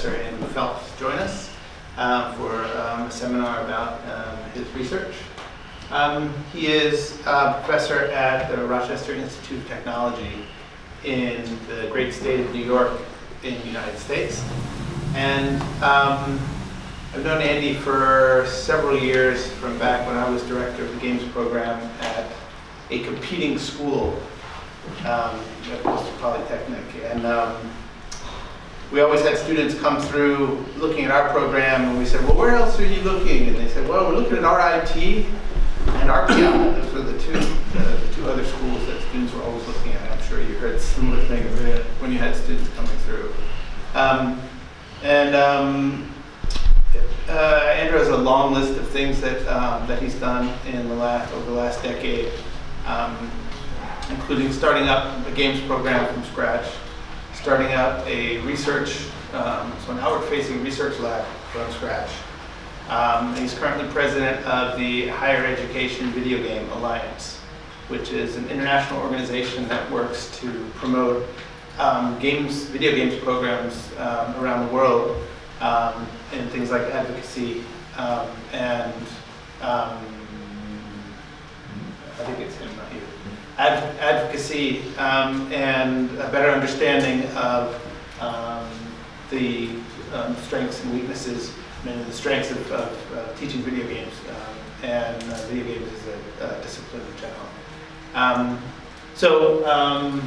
Professor Phelps join us um, for um, a seminar about um, his research. Um, he is a professor at the Rochester Institute of Technology in the great state of New York in the United States. And um, I've known Andy for several years from back when I was director of the games program at a competing school um, at Worcester Polytechnic. And we always had students come through looking at our program, and we said, well, where else are you looking? And they said, well, we're looking at RIT and RPI. Those were the two, the, the two other schools that students were always looking at. I'm sure you heard similar things when you had students coming through. Um, and um, uh, Andrew has a long list of things that, um, that he's done in the last, over the last decade, um, including starting up a games program from scratch, starting up a research, um, so an outward-facing research lab from scratch. Um, he's currently president of the Higher Education Video Game Alliance, which is an international organization that works to promote um, games, video games programs um, around the world um, in things like advocacy um, and um, I think it's. Ad advocacy um, and a better understanding of um, the um, strengths and weaknesses and the strengths of, of uh, teaching video games um, and uh, video games as a, a discipline in general. Um, so um,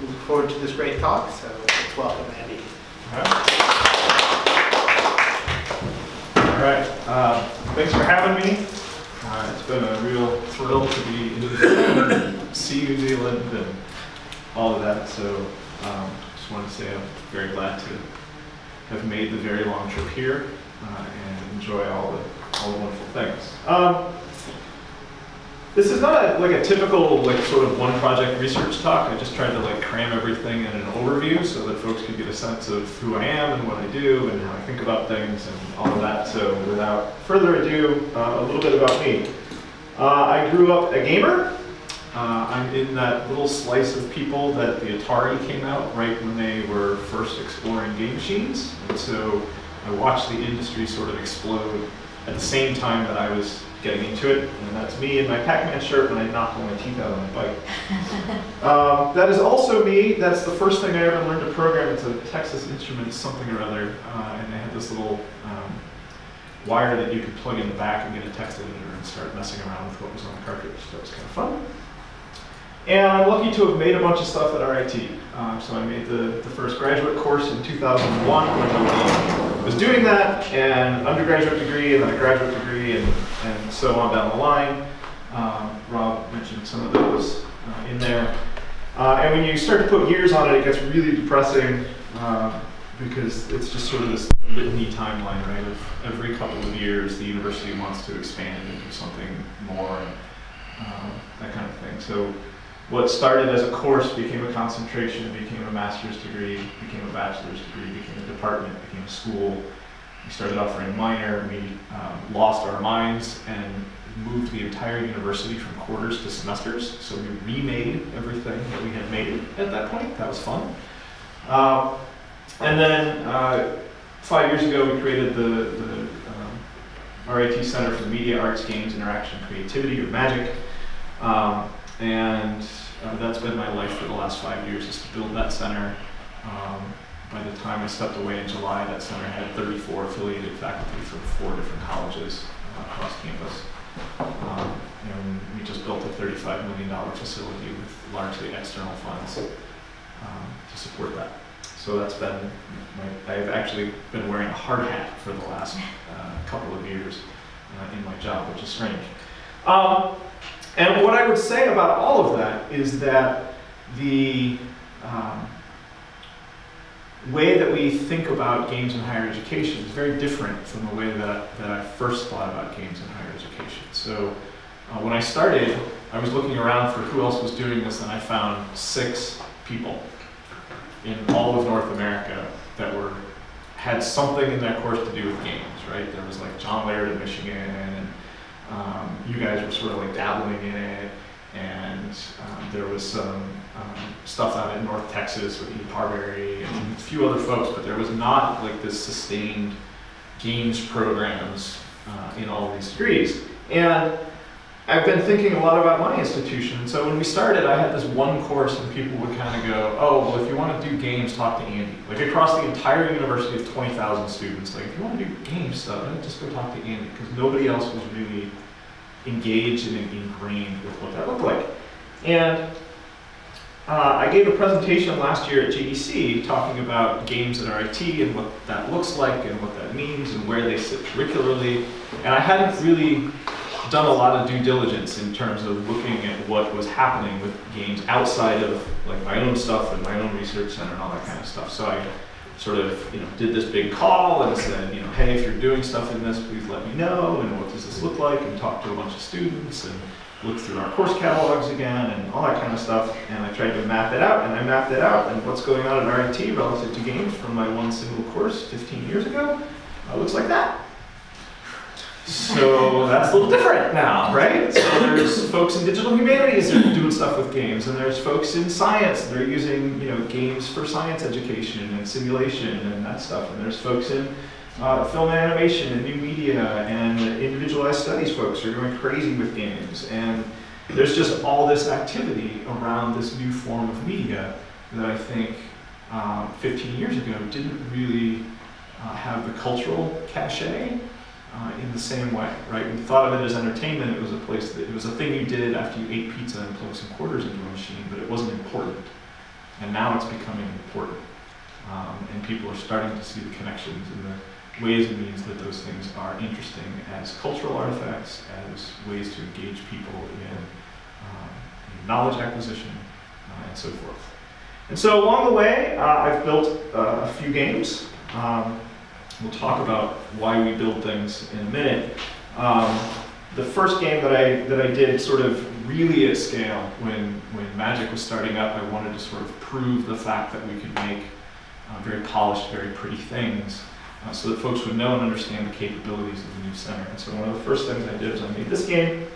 we look forward to this great talk. So let's welcome Andy. All right. Uh, thanks for having me. Uh, it's been a real thrill to be in New Zealand, see New Zealand, and all of that. So um, just want to say I'm very glad to have made the very long trip here uh, and enjoy all the all the wonderful things. Um, this is not a, like a typical like sort of one project research talk. I just tried to like cram everything in an overview so that folks could get a sense of who I am and what I do and how I think about things and all of that. So without further ado, uh, a little bit about me. Uh, I grew up a gamer. Uh, I'm in that little slice of people that the Atari came out right when they were first exploring game machines. And so I watched the industry sort of explode at the same time that I was getting into it, and that's me in my Pac-Man shirt when I knocked all my teeth out on my bike. um, that is also me. That's the first thing I ever learned to program. It's a Texas Instruments something or other, uh, and they had this little um, wire that you could plug in the back and get a text editor and start messing around with what was on the cartridge. So it was kind of fun. And I'm lucky to have made a bunch of stuff at RIT. Um, so I made the, the first graduate course in 2001 when I was doing that, and undergraduate degree, and then a graduate degree, and, and so on down the line. Um, Rob mentioned some of those uh, in there. Uh, and when you start to put years on it, it gets really depressing uh, because it's just sort of this litany timeline, right? Of every couple of years, the university wants to expand and do something more, and uh, that kind of thing. So what started as a course became a concentration, became a master's degree, became a bachelor's degree, became a department, became a school. We started offering a minor, we um, lost our minds and moved the entire university from quarters to semesters. So we remade everything that we had made at that point. That was fun. Uh, and then uh, five years ago, we created the, the um, RIT Center for Media, Arts, Games, Interaction, Creativity, or MAGIC. Um, and uh, that's been my life for the last five years is to build that center. Um, by the time I stepped away in July, that center had 34 affiliated faculty from four different colleges uh, across campus. Um, and we just built a $35 million facility with largely external funds um, to support that. So that's been, my, I've actually been wearing a hard hat for the last uh, couple of years uh, in my job, which is strange. Um, and what I would say about all of that is that the um, way that we think about games in higher education is very different from the way that, that I first thought about games in higher education. So uh, when I started, I was looking around for who else was doing this, and I found six people in all of North America that were had something in that course to do with games, right? There was like John Laird in Michigan, um, you guys were sort of like dabbling in it. and um, there was some um, stuff out in North Texas with Ian Parberry and a few other folks, but there was not like this sustained games programs uh, in all these degrees. And I've been thinking a lot about my institution. So when we started, I had this one course, and people would kind of go, "Oh, well, if you want to do games, talk to Andy." Like across the entire university of 20,000 students, like if you want to do games stuff, just go talk to Andy, because nobody else was really engaged and ingrained with what that looked like. And uh, I gave a presentation last year at GDC talking about games at RIT and what that looks like and what that means and where they sit curricularly. And I hadn't really done a lot of due diligence in terms of looking at what was happening with games outside of like my own stuff and my own research center and all that kind of stuff. So I sort of you know did this big call and said you know hey if you're doing stuff in this please let me know and what does this look like and talk to a bunch of students and look through our course catalogs again and all that kind of stuff and I tried to map it out and I mapped it out and what's going on at RIT relative to games from my one single course 15 years ago uh, looks like that. So that's a little different now, right? So there's folks in digital humanities that are doing stuff with games, and there's folks in science that are using, you know, games for science education and simulation and that stuff. And there's folks in uh, film and animation and new media and individualized studies folks are going crazy with games. And there's just all this activity around this new form of media that I think um, 15 years ago didn't really uh, have the cultural cachet uh, in the same way, right? We thought of it as entertainment. It was a place that it was a thing you did after you ate pizza and plugged some quarters into a machine, but it wasn't important. And now it's becoming important, um, and people are starting to see the connections and the ways and means that those things are interesting as cultural artifacts, as ways to engage people in, um, in knowledge acquisition, uh, and so forth. And so along the way, uh, I've built uh, a few games. Um, We'll talk about why we build things in a minute. Um, the first game that I that I did sort of really at scale when when Magic was starting up, I wanted to sort of prove the fact that we could make uh, very polished, very pretty things, uh, so that folks would know and understand the capabilities of the new center. And so one of the first things I did was I made this game.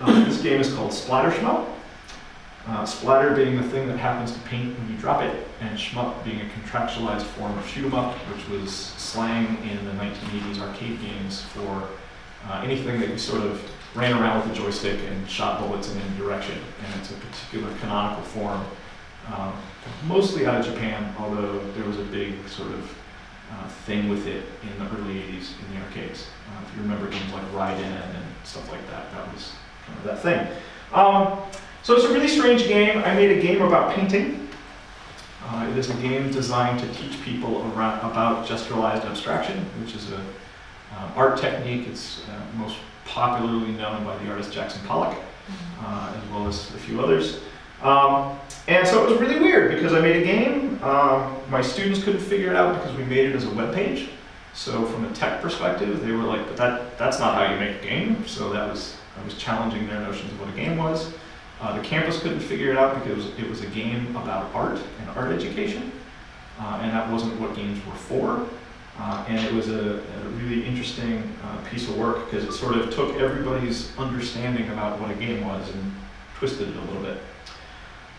Uh, this game is called Splattershmup. Uh, splatter being the thing that happens to paint when you drop it, and shmup being a contractualized form of shoot 'em up, which was slang in the 1980s arcade games for uh, anything that you sort of ran around with a joystick and shot bullets in any direction. And it's a particular canonical form, um, mostly out of Japan, although there was a big sort of uh, thing with it in the early 80s in the arcades. Uh, if you remember games like Raiden and stuff like that, that was kind of that thing. Um, so it's a really strange game. I made a game about painting. Uh, it is a game designed to teach people around, about gestualized abstraction, which is an uh, art technique. It's uh, most popularly known by the artist Jackson Pollock, uh, as well as a few others. Um, and so it was really weird because I made a game. Um, my students couldn't figure it out because we made it as a web page. So from a tech perspective, they were like, "But that that's not how you make a game." So that was I was challenging their notions of what a game was. Uh, the campus couldn't figure it out because it was a game about art and art education, uh, and that wasn't what games were for. Uh, and it was a, a really interesting uh, piece of work because it sort of took everybody's understanding about what a game was and twisted it a little bit.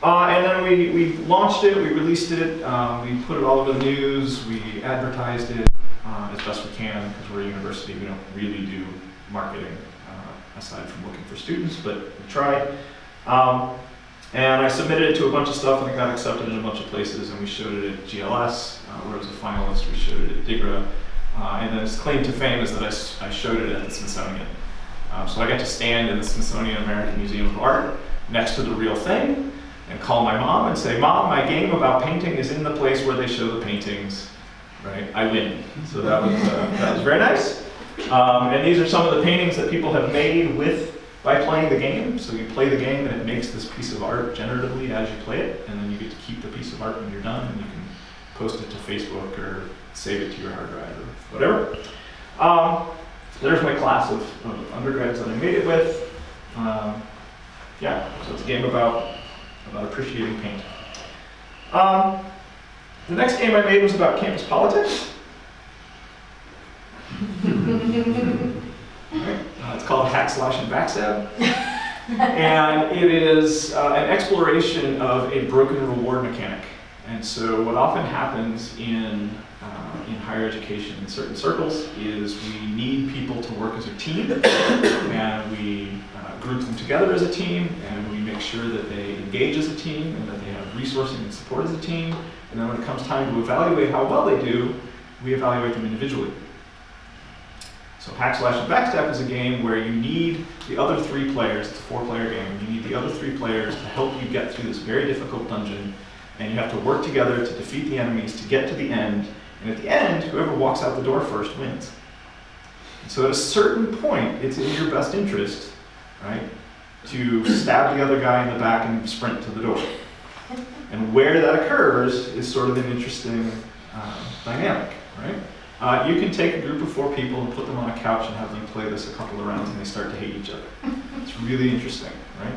Uh, and then we, we launched it, we released it, um, we put it all over the news, we advertised it uh, as best we can because we're a university, we don't really do marketing aside from looking for students, but we tried. Um, and I submitted it to a bunch of stuff and it got accepted in a bunch of places and we showed it at GLS, uh, where it was a finalist, we showed it at DIGRA, uh, and its claim to fame is that I, I showed it at the Smithsonian. Um, so I got to stand in the Smithsonian American Museum of Art next to the real thing and call my mom and say, Mom, my game about painting is in the place where they show the paintings, right? I win. So that was, uh, that was very nice. Um, and these are some of the paintings that people have made with by playing the game. So you play the game and it makes this piece of art generatively as you play it, and then you get to keep the piece of art when you're done, and you can post it to Facebook or save it to your hard drive or whatever. Um, there's my class of, of, undergrads that I made it with. Um, yeah, so it's a game about, about appreciating paint. Um, the next game I made was about campus politics. right. Uh, it's called Hack, Slash, and Backstab. and it is uh, an exploration of a broken reward mechanic. And so, what often happens in uh, in higher education in certain circles is we need people to work as a team, and we uh, group them together as a team, and we make sure that they engage as a team, and that they have resourcing and support as a team. And then, when it comes time to evaluate how well they do, we evaluate them individually. So Hack, Slash, and Backstab is a game where you need the other three players, it's a four-player game, you need the other three players to help you get through this very difficult dungeon, and you have to work together to defeat the enemies to get to the end, and at the end, whoever walks out the door first wins. So at a certain point, it's in your best interest, right, to stab the other guy in the back and sprint to the door. And where that occurs is sort of an interesting uh, dynamic, right? Uh, you can take a group of four people and put them on a couch and have them play this a couple of rounds and they start to hate each other. It's really interesting, right?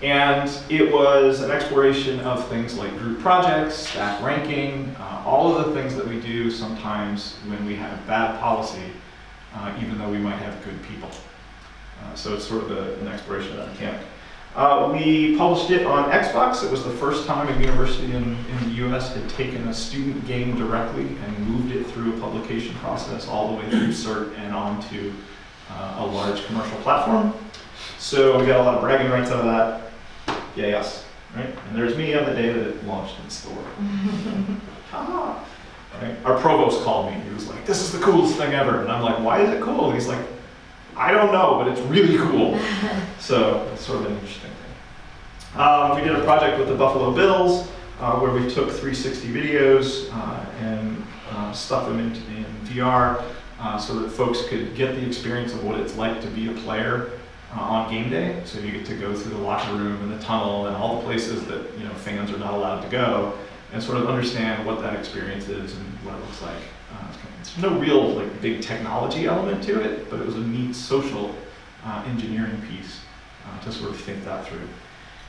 And it was an exploration of things like group projects, stack ranking, uh, all of the things that we do sometimes when we have bad policy, uh, even though we might have good people. Uh, so it's sort of a, an exploration of that mechanic. Uh, we published it on Xbox. It was the first time a university in, in the US had taken a student game directly and moved it through a publication process all the way through CERT and onto uh, a large commercial platform. So we got a lot of bragging rights out of that. Yeah, yes, right? And there's me on the day that it launched in store. Right? Our provost called me. He was like, "This is the coolest thing ever," and I'm like, "Why is it cool?" He's like, "I don't know, but it's really cool." so it's sort of an interesting thing. Um, we did a project with the Buffalo Bills uh, where we took 360 videos uh, and uh, stuck them into in VR uh, so that folks could get the experience of what it's like to be a player uh, on game day. So you get to go through the locker room and the tunnel and all the places that you know fans are not allowed to go, and sort of understand what that experience is and what it looks like. Uh, it's no real like big technology element to it, but it was a neat social uh, engineering piece uh, to sort of think that through.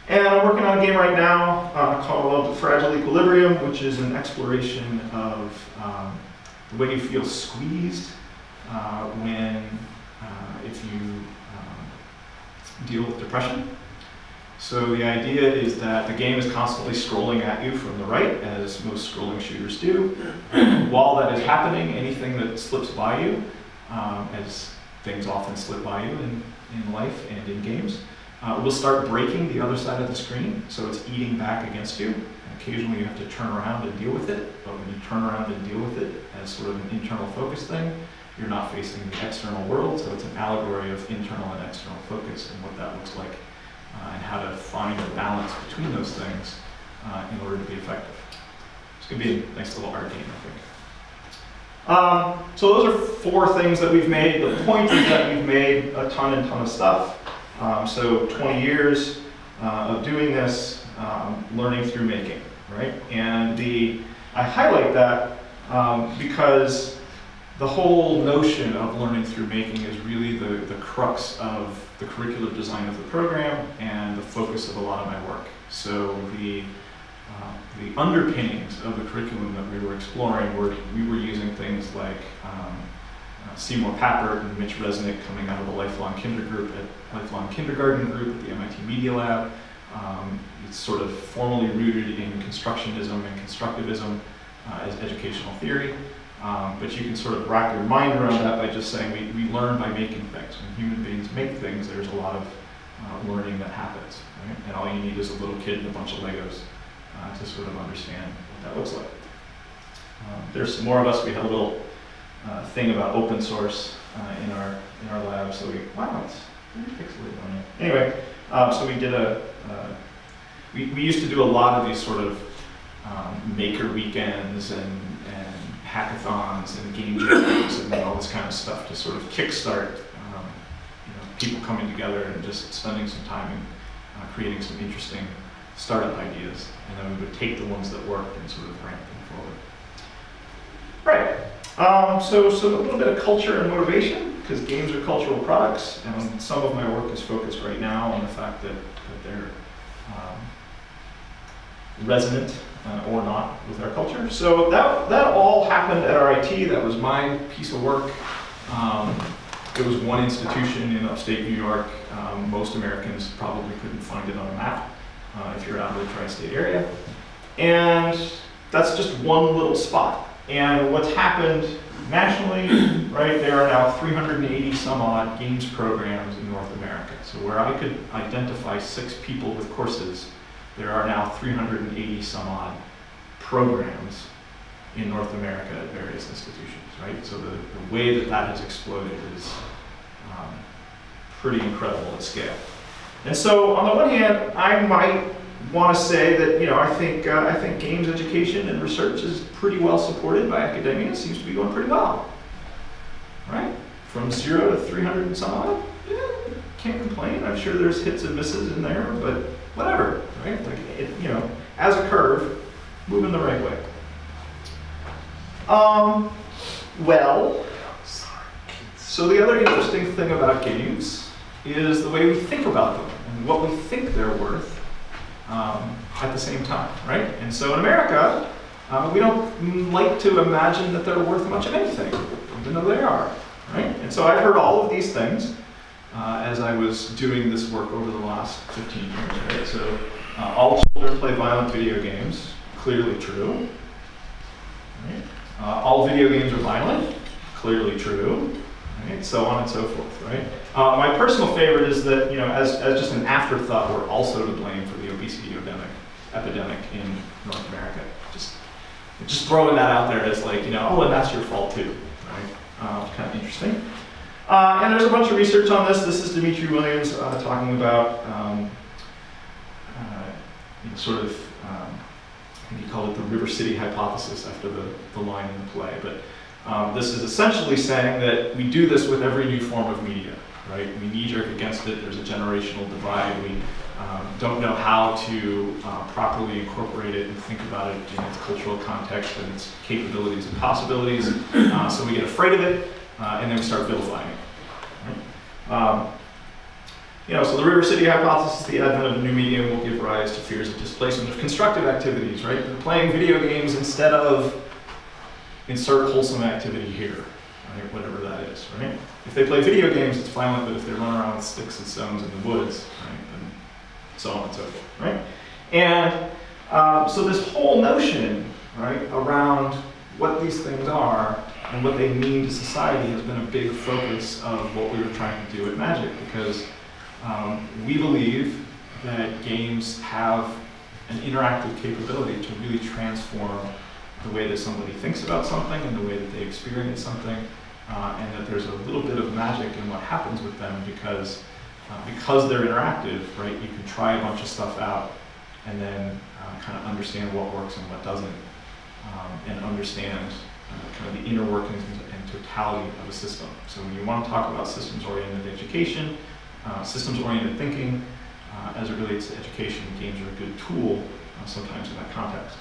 And I'm working on a game right now uh, called Fragile Equilibrium, which is an exploration of um, the way you feel squeezed uh, when if you deal with depression. So the idea is that the game is constantly scrolling at you from the right, as most scrolling shooters do. While that is happening, anything that slips by you, um, as things often slip by you in, in life and in games, uh, will start breaking the other side of the screen, so it's eating back against you. Occasionally you have to turn around and deal with it, but when you turn around and deal with it as sort of an internal focus thing, you're not facing the external world, so it's an allegory of internal and external focus and what that looks like, and how to find a balance between those things uh, in order to be effective. It's going to be a nice little art game, I think. Um, so those are four things that we've made. The point is that we've made a ton and ton of stuff. Um, so 20 years uh, of doing this, um, learning through making, right? And the I highlight that um, because the whole notion of learning through making is really the, the crux of the curricular design of the program and the focus of a lot of my work. So the, uh, the underpinnings of the curriculum that we were exploring were we were using things like um, uh, Seymour Papert and Mitch Resnick coming out of the Lifelong Kinder Group at Lifelong Kindergarten Group at the MIT Media Lab. Um, it's sort of formally rooted in constructionism and constructivism uh, as educational theory. Um, but you can sort of wrap your mind around that by just saying we, we learn by making things. When human beings make things, there's a lot of uh, learning that happens. Right? And all you need is a little kid and a bunch of Legos uh, to sort of understand what that looks like. Um, there's some more of us. We have a little uh, thing about open source uh, in our in our lab. So we wow, it's pixelated on it. Anyway, um, so we did a uh, we, we used to do a lot of these sort of um, maker weekends and hackathons and game jams and all this kind of stuff to sort of kickstart um, you know, people coming together and just spending some time and uh, creating some interesting startup ideas. And then we would take the ones that worked and sort of ramp them forward. Right. Um, so, so a little bit of culture and motivation, because games are cultural products, and some of my work is focused right now on the fact that, that they're um, resonant uh, or not with our culture. So that, that all happened at RIT. That was my piece of work. Um, it was one institution in upstate New York. Um, most Americans probably couldn't find it on a map uh, if you're out of the tri-state area. And that's just one little spot. And what's happened nationally, right, there are now 380 some odd games programs in North America. So where I could identify six people with courses, there are now 380 some odd programs in North America at various institutions, right? So the, the way that that has exploded is um, pretty incredible at scale. And so on the one hand, I might want to say that you know I think uh, I think games education and research is pretty well supported by academia. It seems to be going pretty well, right? From zero to 300 and some odd, yeah, can't complain. I'm sure there's hits and misses in there, but whatever, right? Like it, you know, as a curve, moving the right way. Um, well, so the other interesting thing about games is the way we think about them and what we think they're worth um, at the same time, right? And so in America, uh, we don't like to imagine that they're worth much of anything, even though they are, right? And so I've heard all of these things uh, as I was doing this work over the last 15 years, right? So uh, all children play violent video games, clearly true. Right? Uh, all video games are violent, clearly true. Right? So on and so forth, right? Uh, my personal favorite is that, you know, as, as just an afterthought, we're also to blame for the obesity epidemic, epidemic in North America. Just, just throwing that out there as like, you know, oh, and that's your fault too, right? Uh, kind of interesting. Uh, and there's a bunch of research on this. This is Dmitri Williams uh, talking about um, uh, you know, sort of, um, I think he called it the River City hypothesis after the, the line in the play. But um, this is essentially saying that we do this with every new form of media, right? We knee-jerk against it. There's a generational divide. We um, don't know how to uh, properly incorporate it and think about it in its cultural context and its capabilities and possibilities. Uh, so we get afraid of it, uh, and then we start vilifying it. Um, you know, so the River City hypothesis, the advent of a new medium will give rise to fears of displacement of constructive activities, right? They're playing video games instead of insert wholesome activity here, right? Whatever that is, right? If they play video games, it's violent, but if they run around with sticks and stones in the woods, right, then so on and so forth, right? And uh, so this whole notion, right, around what these things are and what they mean to society has been a big focus of what we were trying to do at Magic because um, we believe that games have an interactive capability to really transform the way that somebody thinks about something and the way that they experience something, uh, and that there's a little bit of magic in what happens with them because uh, because they're interactive, right? You can try a bunch of stuff out and then uh, kind of understand what works and what doesn't, um, and understand kind of the inner workings and totality of a system. So when you want to talk about systems-oriented education, uh, systems-oriented thinking, uh, as it relates to education, games are a good tool uh, sometimes in that context.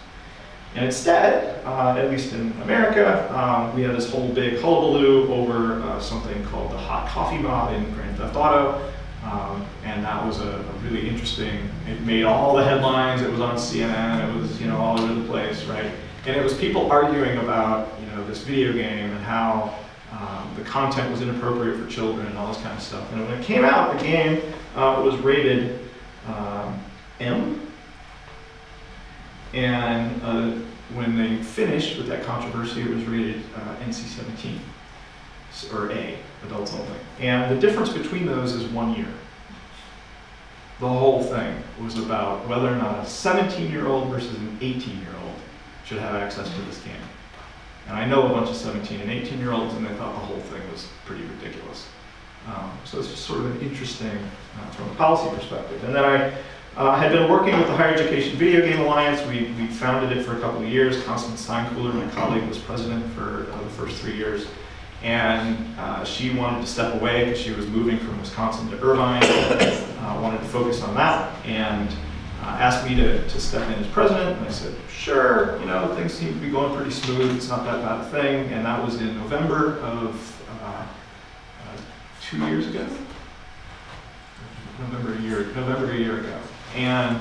And instead, uh, at least in America, um, we had this whole big hullabaloo over uh, something called the hot coffee mod in Grand Theft Auto. Um, and that was a, a, really interesting, it made all the headlines, it was on CNN, it was, you know, all over the place, right? And it was people arguing about, you know, this video game and how um, the content was inappropriate for children and all this kind of stuff. And when it came out, the game uh, was rated um, M. And uh, when they finished with that controversy, it was rated uh, NC-17, or A, adults only. And the difference between those is one year. The whole thing was about whether or not a 17-year-old versus an 18-year-old should have access to this game. And I know a bunch of 17 and 18 year olds, and they thought the whole thing was pretty ridiculous. Um, so it's just sort of an interesting uh, from a policy perspective. And then I uh, had been working with the Higher Education Video Game Alliance. We, we founded it for a couple of years. Constance Steinkuehler, my colleague, was president for uh, the first three years. And uh, she wanted to step away because she was moving from Wisconsin to Irvine, uh, wanted to focus on that. And asked me to, to step in as president, and I said, sure, you know, things seem to be going pretty smooth, it's not that bad a thing, and that was in November of uh, uh, two years ago? November a year, November a year ago. And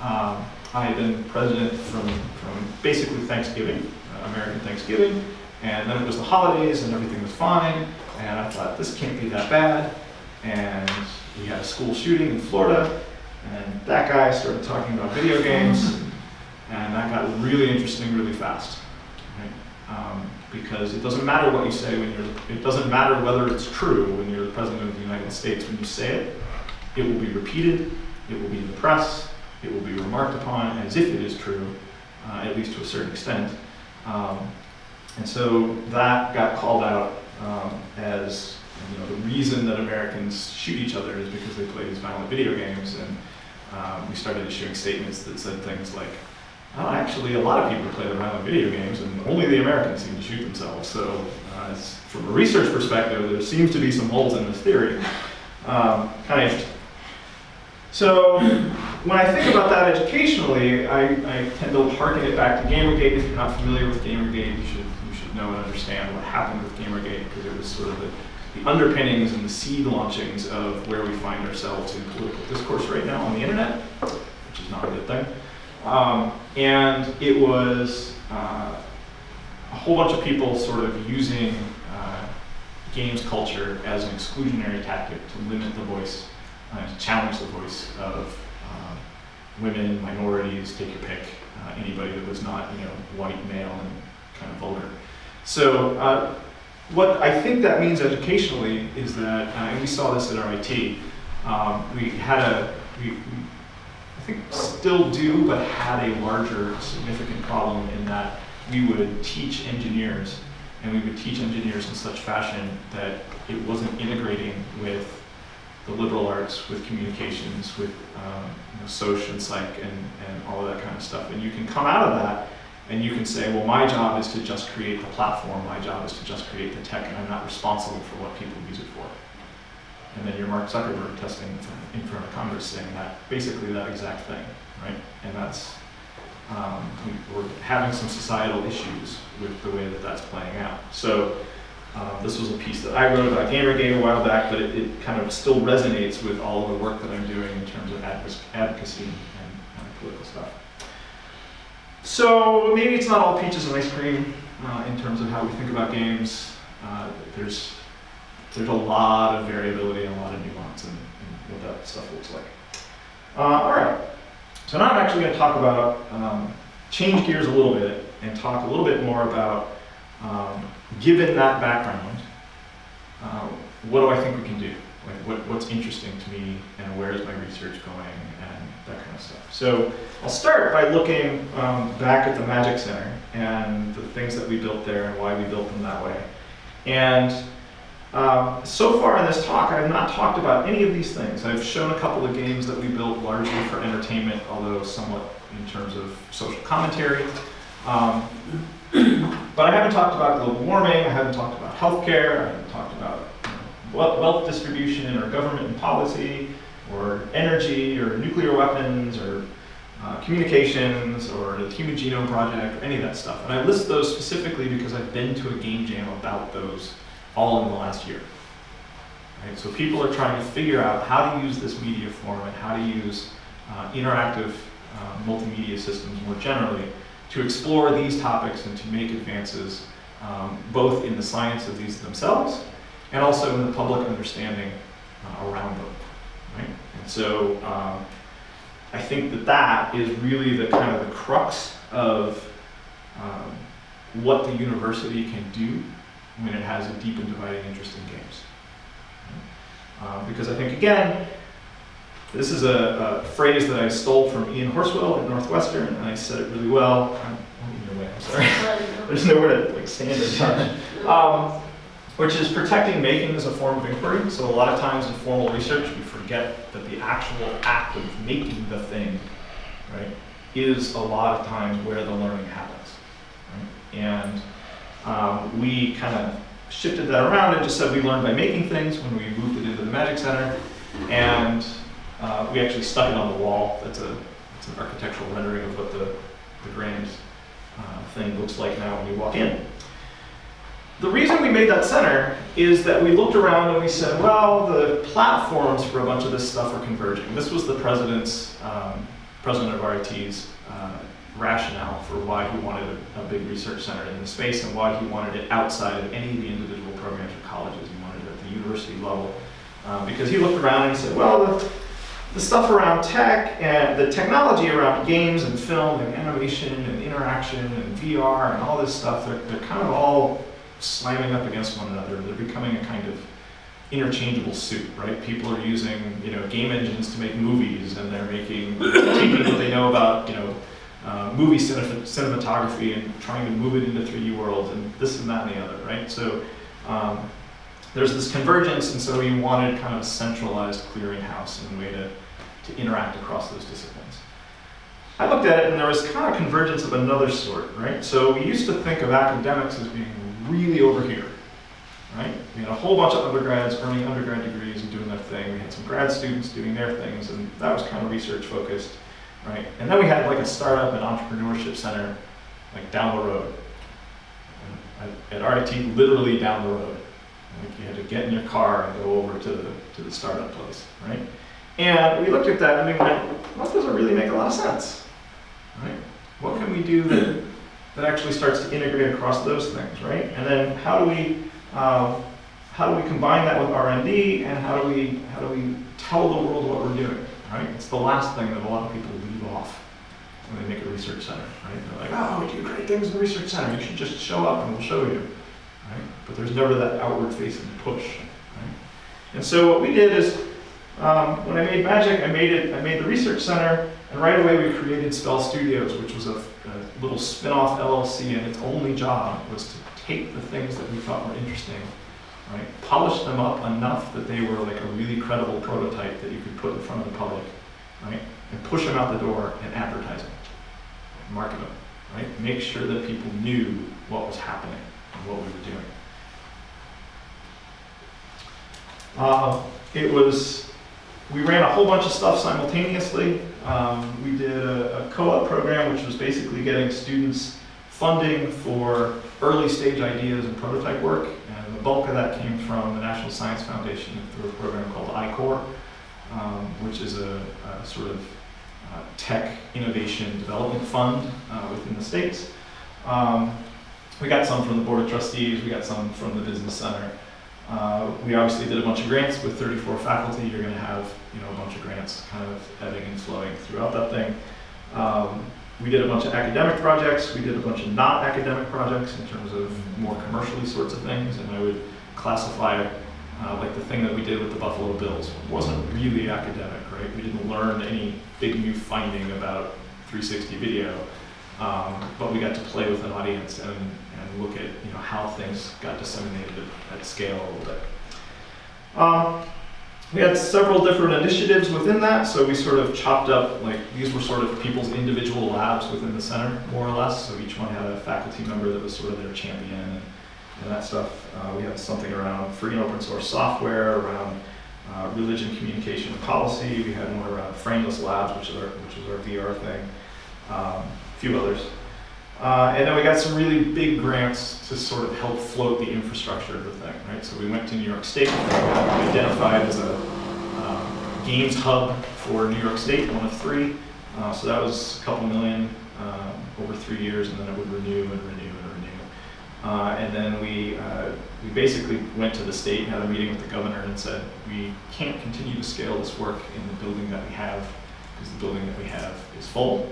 um, I had been president from, from basically Thanksgiving, uh, American Thanksgiving, and then it was the holidays and everything was fine. And I thought, this can't be that bad. And we had a school shooting in Florida, and that guy started talking about video games, and that got really interesting really fast. Um, because it doesn't matter what you say when you're, it doesn't matter whether it's true when you're the president of the United States. When you say it, it will be repeated, it will be in the press, it will be remarked upon as if it is true, uh, at least to a certain extent. Um, and so that got called out um, as you know, the reason that Americans shoot each other is because they play these violent video games. And um, we started issuing statements that said things like, oh, actually, a lot of people play the violent video games, and only the Americans seem to shoot themselves. So, uh, from a research perspective, there seems to be some holes in this theory. Um, kind of. So, when I think about that educationally, I, I tend to harken it back to Gamergate. If you're not familiar with Gamergate, you should, you should know and understand what happened with Gamergate, because it was sort of the the underpinnings and the seed launchings of where we find ourselves in political discourse right now on the internet, which is not a good thing. Um, and it was uh, a whole bunch of people sort of using uh, games culture as an exclusionary tactic to limit the voice, uh, to challenge the voice of uh, women, minorities, take your pick, uh, anybody that was not, you know, white, male, and kind of vulgar. So uh, what I think that means educationally is that, uh, and we saw this at RIT, um, we had a, we, I think still do, but had a larger significant problem in that we would teach engineers, and we would teach engineers in such fashion that it wasn't integrating with the liberal arts, with communications, with um, you know, social and psych, and, and all of that kind of stuff. And you can come out of that and you can say, well, my job is to just create the platform, my job is to just create the tech, and I'm not responsible for what people use it for. And then you're Mark Zuckerberg testing in front of Congress saying that, basically that exact thing, right? And that's, um, we're having some societal issues with the way that that's playing out. So uh, this was a piece that I wrote about Gamergate a while back, but it, it, kind of still resonates with all of the work that I'm doing in terms of advocacy and, and political stuff. So maybe it's not all peaches and ice cream uh, in terms of how we think about games. Uh, there's there's a lot of variability and a lot of nuance in, in what that stuff looks like. Uh, all right. So now I'm actually going to talk about um, change gears a little bit and talk a little bit more about um, given that background, uh, what do I think we can do? Like what, what's interesting to me and where is my research going and that kind of stuff. So I'll start by looking um, back at the Magic Center and the things that we built there and why we built them that way. And um, so far in this talk, I have not talked about any of these things. I've shown a couple of games that we built largely for entertainment, although somewhat in terms of social commentary. Um, but I haven't talked about global warming, I haven't talked about healthcare, I haven't talked about wealth distribution or government and policy, or energy, or nuclear weapons, or uh, communications, or the Human Genome Project, or any of that stuff. And I list those specifically because I've been to a game jam about those all in the last year. Right? So people are trying to figure out how to use this media form and how to use uh, interactive uh, multimedia systems more generally to explore these topics and to make advances um, both in the science of these themselves and also in the public understanding uh, around them. Right? And so um, I think that that is really the kind of the crux of um, what the university can do when it has a deep and dividing interest in games. Um, because I think, again, this is a, a, phrase that I stole from Ian Horswill at Northwestern, and I said it really well. I'm, I'm sorry. There's nowhere to like stand touch. Um, which is protecting making as a form of inquiry. So a lot of times in formal research, we forget that the actual act of making the thing, right, is a lot of times where the learning happens. Right? And um, we kind of shifted that around and just said we learn by making things when we moved it into the Magic Center. And uh, we actually stuck it on the wall. That's a that's an architectural rendering of what the, the grand uh, thing looks like now when you walk in. The reason we made that center is that we looked around and we said, well, the platforms for a bunch of this stuff are converging. This was the president's, um, president of RIT's uh, rationale for why he wanted a, a, big research center in the space and why he wanted it outside of any of the individual programs or colleges. He wanted it at the university level. Um, because he looked around and he said, well, the, the stuff around tech and the technology around games and film and animation and interaction and VR and all this stuff, they're, they're kind of all slamming up against one another. They're becoming a kind of interchangeable soup, right? People are using, you know, game engines to make movies, and they're making taking what they know about, you know, uh, movie cinema- cinematography and trying to move it into 3D worlds, and this and that and the other, right? So um, there's this convergence, and so we wanted kind of a centralized clearinghouse and a way to, to interact across those disciplines. I looked at it, and there was kind of convergence of another sort, right? So we used to think of academics as being really over here, right? We had a whole bunch of undergrads earning undergrad degrees and doing their thing. We had some grad students doing their things, and that was kind of research focused, right? And then we had like a startup and entrepreneurship center, like down the road. At RIT, literally down the road. Like you had to get in your car and go over to the, to the startup place, right? And we looked at that and we went, well, that doesn't really make a lot of sense, right? What can we do that, that actually starts to integrate across those things, right? And then how do we, um, how do we combine that with R&D and how do we, how do we tell the world what we're doing, right? It's the last thing that a lot of people leave off when they make a research center, right? They're like, oh, we do great things in the research center. You should just show up and we'll show you, right? But there's never that outward facing push, right? And so what we did is, um, when I made Magic, I made it, I made the research center, and right away we created Spell Studios, which was a little spin-off LLC, and its only job was to take the things that we thought were interesting, right? Polish them up enough that they were like a really credible prototype that you could put in front of the public, right? And push them out the door and advertise them, market them, right? Make sure that people knew what was happening and what we were doing. Uh, it was, we ran a whole bunch of stuff simultaneously. Um, we did a, a co-op program, which was basically getting students funding for early stage ideas and prototype work. And the bulk of that came from the National Science Foundation through a program called I-Corps, um, which is a, a sort of uh, tech innovation development fund uh, within the states. Um, we got some from the Board of Trustees, we got some from the Business Center. Uh, we obviously did a bunch of grants with 34 faculty. You're going to have you know a bunch of grants kind of ebbing and flowing throughout that thing. Um, we did a bunch of academic projects. We did a bunch of not academic projects in terms of more commercially sorts of things. And I would classify uh, like the thing that we did with the Buffalo Bills wasn't really academic, right? We didn't learn any big new finding about 360 video, um, but we got to play with an audience and, look at you know how things got disseminated at, at scale a little bit. Um, we had several different initiatives within that, so we sort of chopped up, like, these were sort of people's individual labs within the center, more or less, so each one had a faculty member that was sort of their champion and, and that stuff. Uh, we had something around free and open source software, around uh, religion, communication, and policy. We had one around frameless labs, which is our, which is our VR thing, um, a few others. Uh, and then we got some really big grants to sort of help float the infrastructure of the thing, right? So we went to New York State, identified as a um, games hub for New York State, one of three. Uh, so that was a couple million um, over three years, and then it would renew and renew and renew. Uh, and then we, uh, we basically went to the state, and had a meeting with the governor, and said, we can't continue to scale this work in the building that we have, because the building that we have is full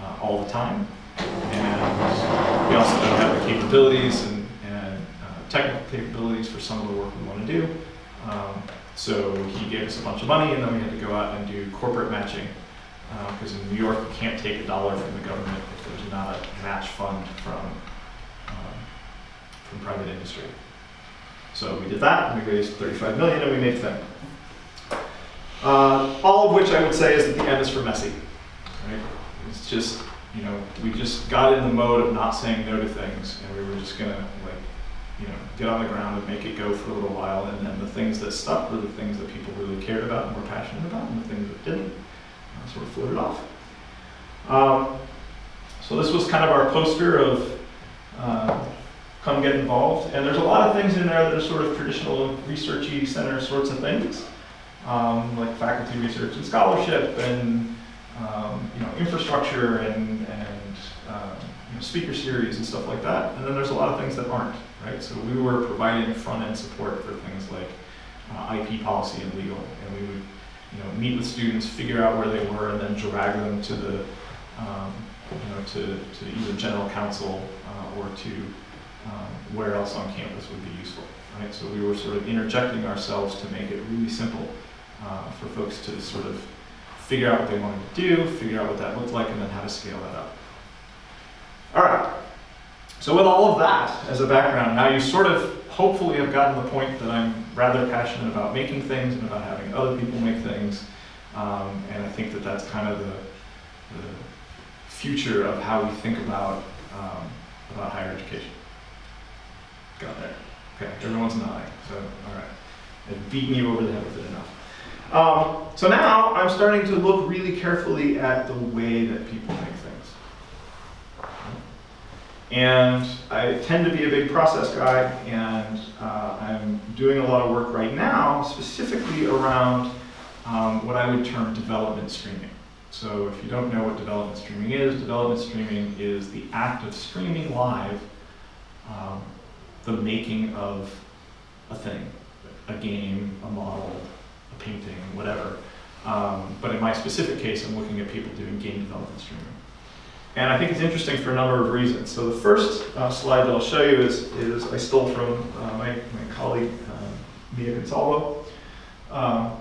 uh, all the time. And we also don't have the capabilities and, and uh, technical capabilities for some of the work we want to do. Um, so he gave us a bunch of money, and then we had to go out and do corporate matching. Because in New York, you can't take a dollar from the government if there's not a match fund from, um, from private industry. So we did that, and we raised 35 million, and we made Thing. Uh, all of which I would say is that the M is for messy. Right? It's just you know, we just got in the mode of not saying no to things, and we were just gonna like, you know, get on the ground and make it go for a little while, and then the things that stuck were the things that people really cared about and were passionate about, and the things that didn't uh, sort of floated off. Um, so this was kind of our poster of uh, come get involved, and there's a lot of things in there that are sort of traditional researchy center sorts of things, um, like faculty research and scholarship and um, you know, infrastructure and, speaker series and stuff like that. And then there's a lot of things that aren't, right? So we were providing front-end support for things like uh, IP policy and legal. And we would you know, meet with students, figure out where they were, and then drag them to the, um, you know, to, to either general counsel uh, or to um, where else on campus would be useful. Right? So we were sort of interjecting ourselves to make it really simple uh, for folks to sort of figure out what they wanted to do, figure out what that looked like, and then how to scale that up. All right. So with all of that as a background, now you sort of hopefully have gotten the point that I'm rather passionate about making things and about having other people make things. Um, and I think that that's kind of the, the future of how we think about, um, about higher education. Got there. Okay, everyone's nodding, so all right. I've beaten you over the head with it enough. Um, so now I'm starting to look really carefully at the way that people make. And I tend to be a big process guy, and uh, I'm doing a lot of work right now specifically around um, what I would term development streaming. So if you don't know what development streaming is, development streaming is the act of streaming live um, the making of a thing, a game, a model, a painting, whatever. Um, but in my specific case, I'm looking at people doing game development streaming. And I think it's interesting for a number of reasons. So the first uh, slide that I'll show you is, is I stole from uh, my, my colleague, uh, Mia Consalvo. Um,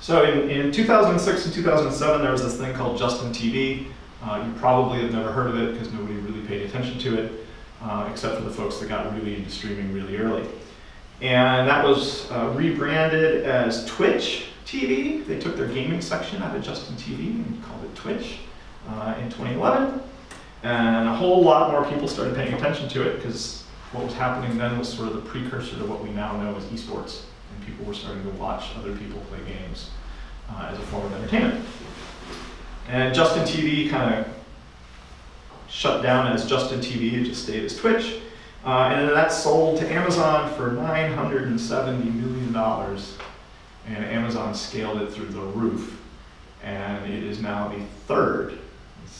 so in, in 2006 and 2007, there was this thing called Justin TV. Uh, you probably have never heard of it because nobody really paid attention to it, uh, except for the folks that got really into streaming really early. And that was uh, rebranded as Twitch TV. They took their gaming section out of Justin TV and called it Twitch uh, in 2011. And a whole lot more people started paying attention to it because what was happening then was sort of the precursor to what we now know as esports. And people were starting to watch other people play games uh, as a form of entertainment. And Justin TV kind of shut down as Justin TV, it just stayed as Twitch. Uh, and then that sold to Amazon for $970 million. And Amazon scaled it through the roof. And it is now the third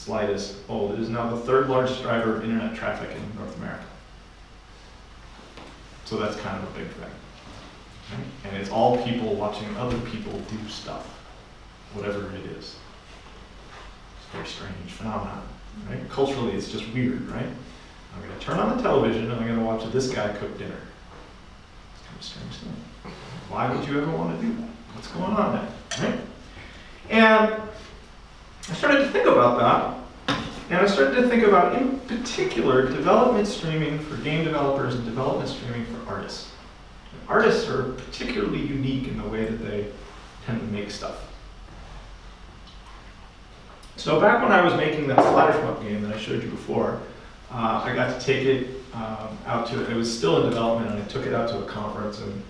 slide old. Oh, it is now the third largest driver of internet traffic in North America. So that's kind of a big thing. Right? And it's all people watching other people do stuff, whatever it is. It's a very strange phenomenon. Right? Culturally, it's just weird, right? I'm going to turn on the television and I'm going to watch this guy cook dinner. It's kind of strange thing. Why would you ever want to do that? What's going on there? Right? And I started to think about that, and I started to think about, in particular, development streaming for game developers and development streaming for artists. And artists are particularly unique in the way that they tend to make stuff. So back when I was making that Splattershmup game that I showed you before, uh, I got to take it um, out to, it was still in development, and I took it out to a conference and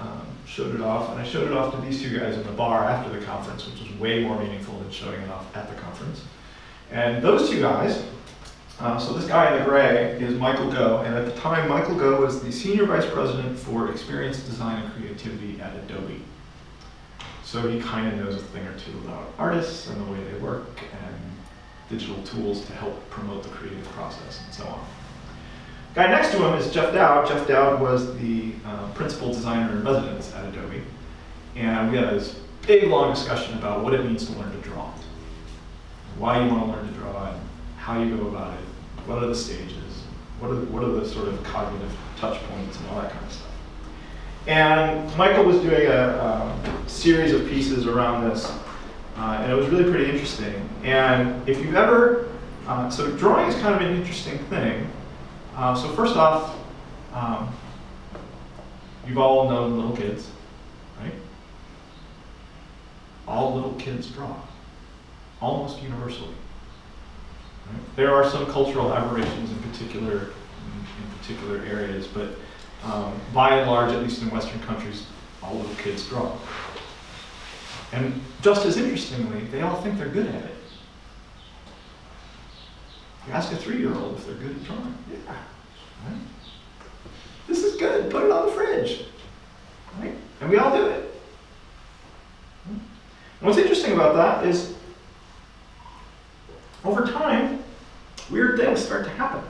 um, showed it off, and I showed it off to these two guys in the bar after the conference, which was way more meaningful than showing it off at the conference. And those two guys, uh, so this guy in the gray is Michael Goh, and at the time Michael Goh was the Senior Vice President for Experience Design and Creativity at Adobe. So he kind of knows a thing or two about artists and the way they work and digital tools to help promote the creative process and so on. Guy next to him is Jeff Dowd. Jeff Dowd was the uh, principal designer in residence at Adobe. And we had this big, long discussion about what it means to learn to draw, why you want to learn to draw, and how you go about it, what are the stages, what are the, what are the sort of cognitive touch points, and all that kind of stuff. And Michael was doing a um, series of pieces around this, uh, and it was really pretty interesting. And if you've ever, uh, so drawing is kind of an interesting thing. Uh, so first off, um, you've all known little kids, right? All little kids draw, almost universally. Right? There are some cultural aberrations in particular, in, in particular areas, but um, by and large, at least in Western countries, all little kids draw. And just as interestingly, they all think they're good at it. You ask a three-year-old if they're good at drawing. Yeah. Right? This is good. Put it on the fridge. Right? And we all do it. And what's interesting about that is over time, weird things start to happen.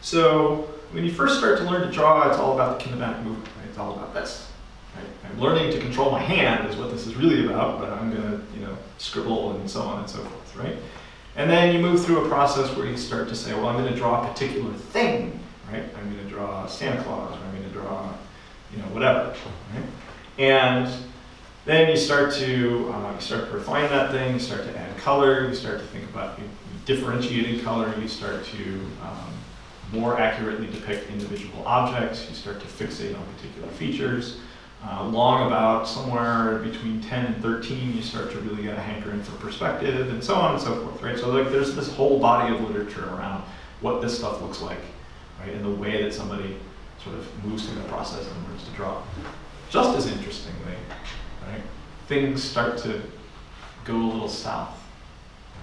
So when you first start to learn to draw, it's all about the kinematic movement. Right? It's all about this. Right? I'm learning to control my hand is what this is really about, but I'm going to, you know, scribble and so on and so forth, right? And then you move through a process where you start to say, well, I'm going to draw a particular thing, right? I'm going to draw Santa Claus, or I'm going to draw, you know, whatever, right? And then you start to uh, you start to refine that thing. You start to add color. You start to think about you, differentiating color. You start to um, more accurately depict individual objects. You start to fixate on particular features. Uh, long about somewhere between 10 and 13, you start to really get a hankering for perspective and so on and so forth, right? So like there's this whole body of literature around what this stuff looks like, right? And the way that somebody sort of moves through the process and learns to draw. Just as interestingly, right, things start to go a little south.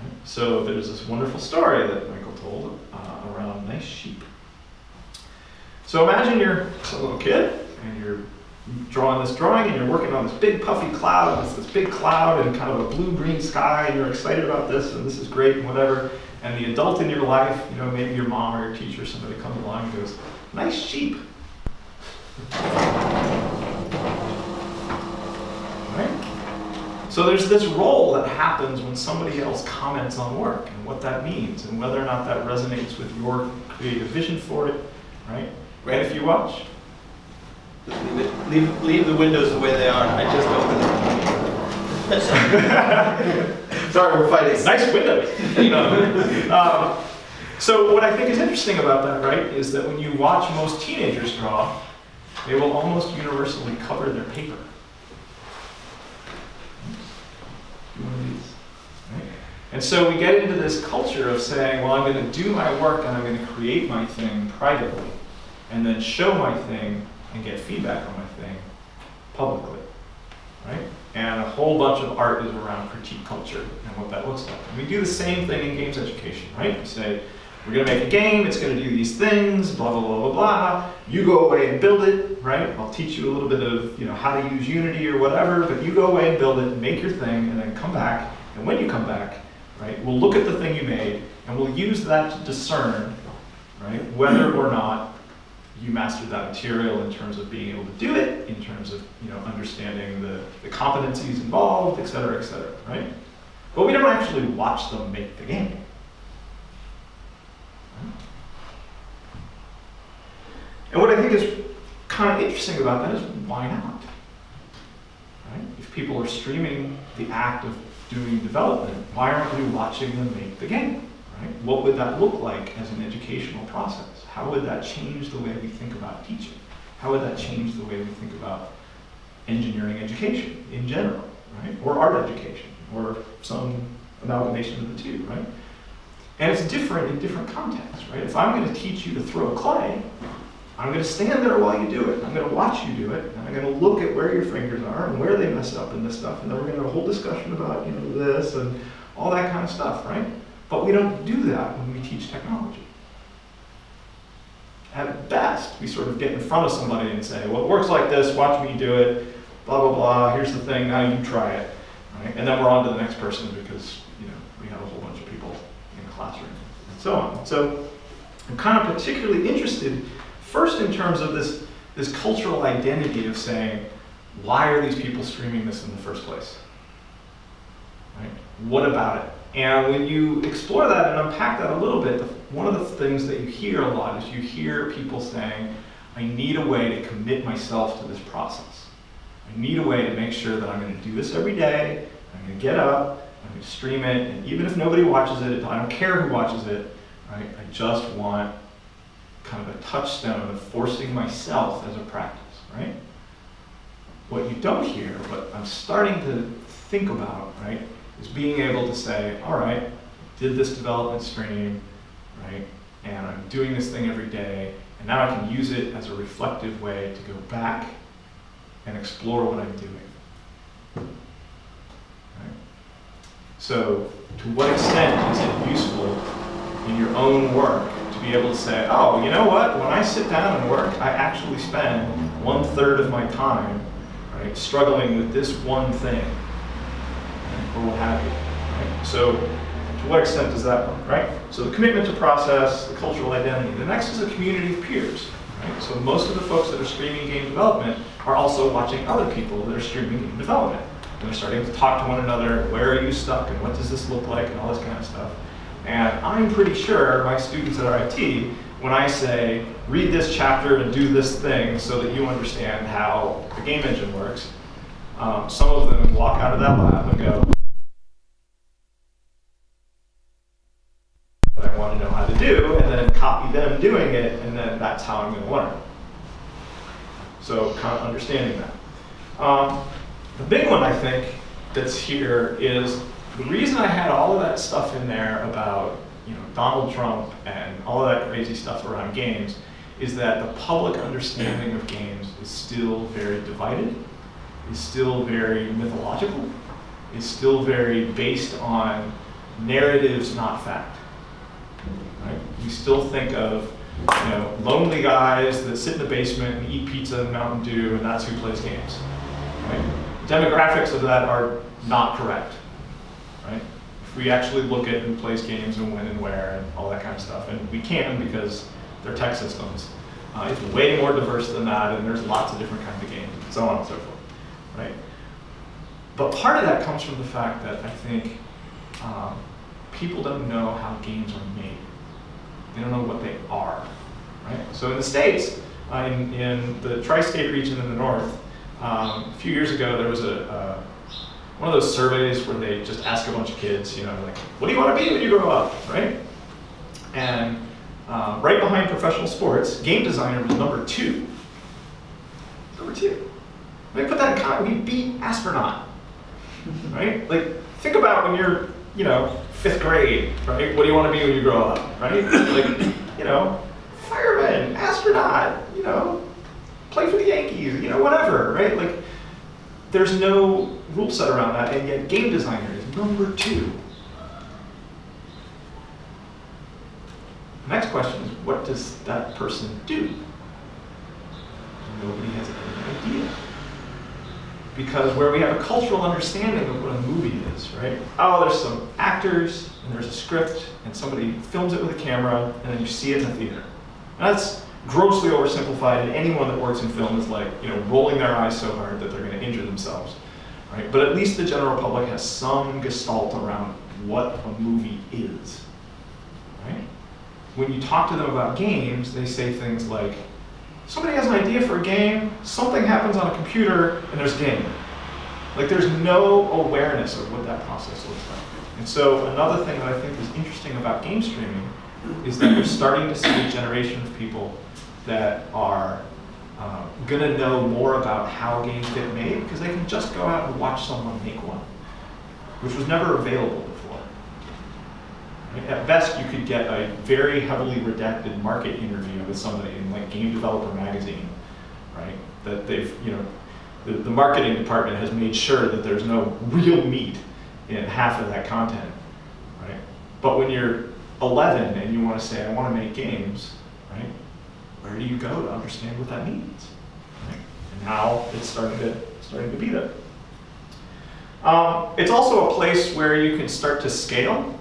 Right? So there's this wonderful story that Michael told uh, around nice sheep. So imagine you're a little kid and you're drawing this drawing and you're working on this big puffy cloud, and it's this big cloud and kind of a blue-green sky, and you're excited about this, and this is great and whatever. And the adult in your life, you know, maybe your mom or your teacher, somebody comes along and goes, nice sheep. Right? So there's this role that happens when somebody else comments on work and what that means and whether or not that resonates with your creative vision for it, right? Right if you watch. Leave, it, leave, leave the windows the way they are. I just opened them. Sorry, we're fighting. Nice window. You know. um, so what I think is interesting about that, right, is that when you watch most teenagers draw, they will almost universally cover their paper. One of these. Right? And so we get into this culture of saying, well, I'm going to do my work and I'm going to create my thing privately, and then show my thing and get feedback on my thing publicly, right? And a whole bunch of art is around critique culture and what that looks like. And we do the same thing in games education, right? We say, we're going to make a game, it's going to do these things, blah, blah, blah, blah, blah. You go away and build it, right? I'll teach you a little bit of, you know, how to use Unity or whatever, but you go away and build it, make your thing, and then come back. And when you come back, right, we'll look at the thing you made, and we'll use that to discern, right, whether or not you mastered that material in terms of being able to do it, in terms of you know understanding the, the competencies involved, et cetera, et cetera, right? But we don't actually watch them make the game. And what I think is kind of interesting about that is why not? Right? If people are streaming the act of doing development, why aren't we watching them make the game? Right? What would that look like as an educational process? How would that change the way we think about teaching? How would that change the way we think about engineering education in general, right? Or art education, or some amalgamation of the two, right? And it's different in different contexts, right? If I'm going to teach you to throw clay, I'm going to stand there while you do it. I'm going to watch you do it, and I'm going to look at where your fingers are and where they mess up in this stuff, and then we're going to have a whole discussion about you know this and all that kind of stuff, right? But we don't do that when we teach technology. At best, we sort of get in front of somebody and say, well, it works like this, watch me do it, blah, blah, blah, here's the thing, now you try it. Right? And then we're on to the next person because you know we have a whole bunch of people in the classroom and so on. So I'm kind of particularly interested first in terms of this, this cultural identity of saying, why are these people streaming this in the first place? Right? What about it? And when you explore that and unpack that a little bit, one of the things that you hear a lot is you hear people saying, I need a way to commit myself to this process. I need a way to make sure that I'm going to do this every day. I'm going to get up, I'm going to stream it, and even if nobody watches it, I don't care who watches it, right? I just want kind of a touchstone of forcing myself as a practice, right? What you don't hear, what I'm starting to think about, right, is being able to say, all right, did this development stream, right, and I'm doing this thing every day, and now I can use it as a reflective way to go back and explore what I'm doing. Right? So, to what extent is it useful in your own work to be able to say, oh, you know what, when I sit down and work, I actually spend one third of my time right, struggling with this one thing or what have you. Right? So to what extent does that work, right? So the commitment to process, the cultural identity. The next is a community of peers. Right? So most of the folks that are streaming game development are also watching other people that are streaming game development. And they're starting to talk to one another, where are you stuck and what does this look like and all this kind of stuff. And I'm pretty sure my students at RIT, when I say, read this chapter and do this thing so that you understand how the game engine works, um, some of them walk out of that lab and go, I want to know how to do, and then copy them doing it, and then that's how I'm going to learn. So kind of understanding that. Um, the big one, I think, that's here is the reason I had all of that stuff in there about you know Donald Trump and all of that crazy stuff around games is that the public understanding of games is still very divided, is still very mythological, is still very based on narratives, not fact. Right? We still think of you know, lonely guys that sit in the basement and eat pizza and Mountain Dew, and that's who plays games. Right? Demographics of that are not correct. Right? If we actually look at who plays games and when and where and all that kind of stuff, and we can because they're tech systems. Uh, it's way more diverse than that, and there's lots of different kinds of games, and so on and so forth. Right? But part of that comes from the fact that I think um, people don't know how games are made. They don't know what they are. Right? So in the States, uh, in, in the tri-state region in the north, um, a few years ago there was a, a one of those surveys where they just ask a bunch of kids, you know, like, what do you want to be when you grow up, right? And uh, right behind professional sports, game designer was number two. Number two. Let me put that in context. We beat astronaut, right? Like, think about when you're, you know, fifth grade, right? What do you want to be when you grow up, right? Like, you know, fireman, astronaut, you know, play for the Yankees, you know, whatever, right? Like, there's no rule set around that, and yet game designer is number two. Next question is, what does that person do? Nobody has any idea. Because where we have a cultural understanding of what a movie is, right? Oh, there's some actors, and there's a script, and somebody films it with a camera, and then you see it in the theater. That's grossly oversimplified, and anyone that works in film is like, you know, rolling their eyes so hard that they're going to injure themselves. Right? But at least the general public has some gestalt around what a movie is. Right? When you talk to them about games, they say things like, somebody has an idea for a game, something happens on a computer, and there's a game. Like there's no awareness of what that process looks like. And so another thing that I think is interesting about game streaming is that we're starting to see a generation of people that are uh, going to know more about how games get made because they can just go out and watch someone make one, which was never available before. At best, you could get a very heavily redacted market interview with somebody in like Game Developer Magazine, right? That they've, you know, the, the marketing department has made sure that there's no real meat in half of that content, right? But when you're 11 and you want to say, I want to make games, right? where do you go to understand what that means? Right? And now it's starting to, starting to be there. Um, it's also a place where you can start to scale,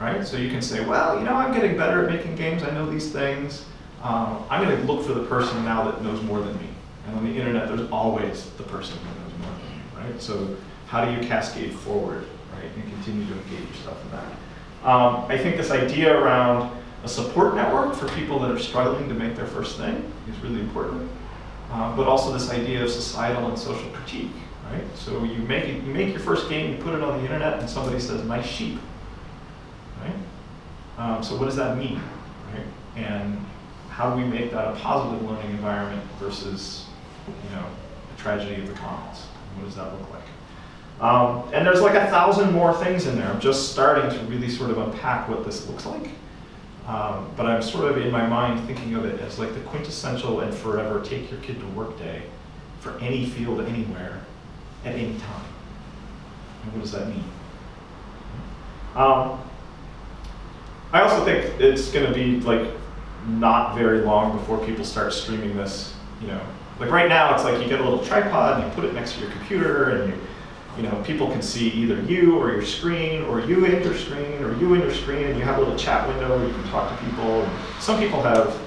right? So you can say, well, you know, I'm getting better at making games. I know these things. Um, I'm going to look for the person now that knows more than me. And on the internet, there's always the person who knows more than you, right? So how do you cascade forward, right, and continue to engage yourself in that? Um, I think this idea around a support network for people that are struggling to make their first thing is really important. Uh, but also this idea of societal and social critique, right? So you make it, you make your first game, you put it on the internet, and somebody says, "My sheep,"? Um, so what does that mean, right? And how do we make that a positive learning environment versus, you know, the tragedy of the commons? What does that look like? Um, and there's like a thousand more things in there. I'm just starting to really sort of unpack what this looks like. Um, but I'm sort of in my mind thinking of it as like the quintessential and forever take your kid to work day for any field anywhere at any time. And what does that mean? Um, I also think it's going to be like not very long before people start streaming this. You know, like right now, it's like you get a little tripod and you put it next to your computer, and you you know, people can see either you or your screen, or you in your screen, or you in your screen, and you have a little chat window where you can talk to people. And some people have,